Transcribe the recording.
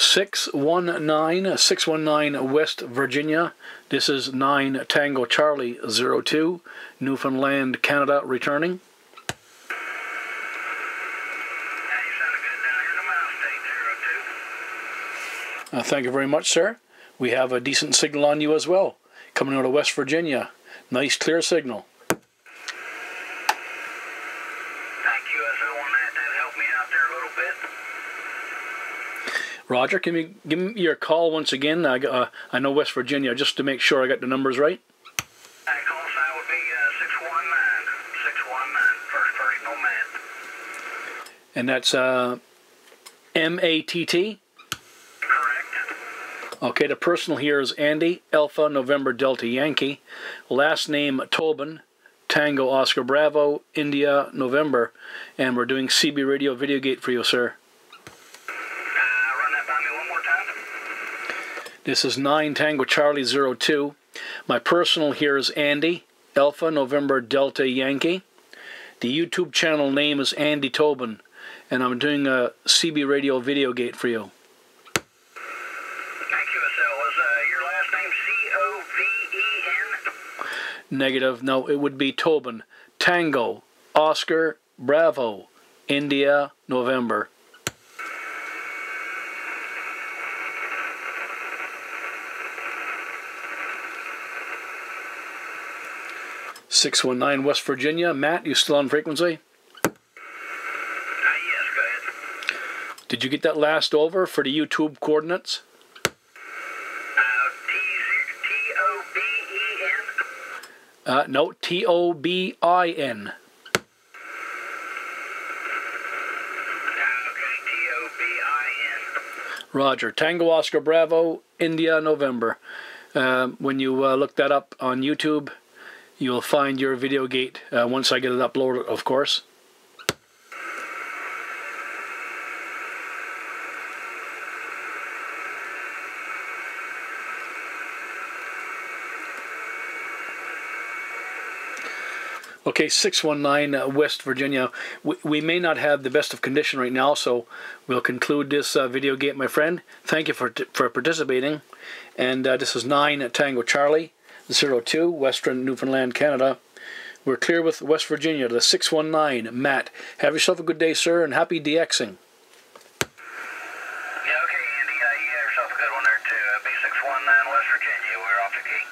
619, 619 West Virginia. This is 9 Tango Charlie 02, Newfoundland, Canada, returning. Uh, thank you very much, sir. We have a decent signal on you as well, coming out of West Virginia. Nice, clear signal. Thank you, SO. That helped me out there a little bit. Roger, can you give me your call once again? I, uh, I know West Virginia, just to make sure I got the numbers right. That call sign would be uh, 619. 619. First personal man. And that's uh, M A T T. Correct. Okay, the personal here is Andy, Alpha November Delta Yankee. Last name Tobin, Tango Oscar Bravo, India November. And we're doing CB Radio Video Gate for you, sir. Me one more time. This is 9 Tango Charlie 02. My personal here is Andy, Alpha November Delta Yankee. The YouTube channel name is Andy Tobin, and I'm doing a CB Radio Video Gate for you. Thank you, SO. Was uh, your last name C O V E N? Negative, no, it would be Tobin. Tango, Oscar, Bravo, India, November. Six one nine West Virginia. Matt, you still on frequency? Uh, yes, go ahead. Did you get that last over for the YouTube coordinates? Uh, T T O B E N. Uh, no, T O B I N. Uh, okay, T O B I N. Roger. Tango Oscar Bravo, India, November. Um, when you uh, look that up on YouTube, you'll find your video gate uh, once I get it uploaded, of course. Okay, 619 uh, West Virginia. We, we may not have the best of condition right now, so we'll conclude this uh, video gate, my friend. Thank you for, for participating. And uh, this is 9 Tango Charlie, 02, Western Newfoundland, Canada. We're clear with West Virginia, the 619. Matt, have yourself a good day, sir, and happy DXing. Yeah, okay, Andy. Uh, you have yourself a good one there, too. That'd be 619 West Virginia. We're off the gate.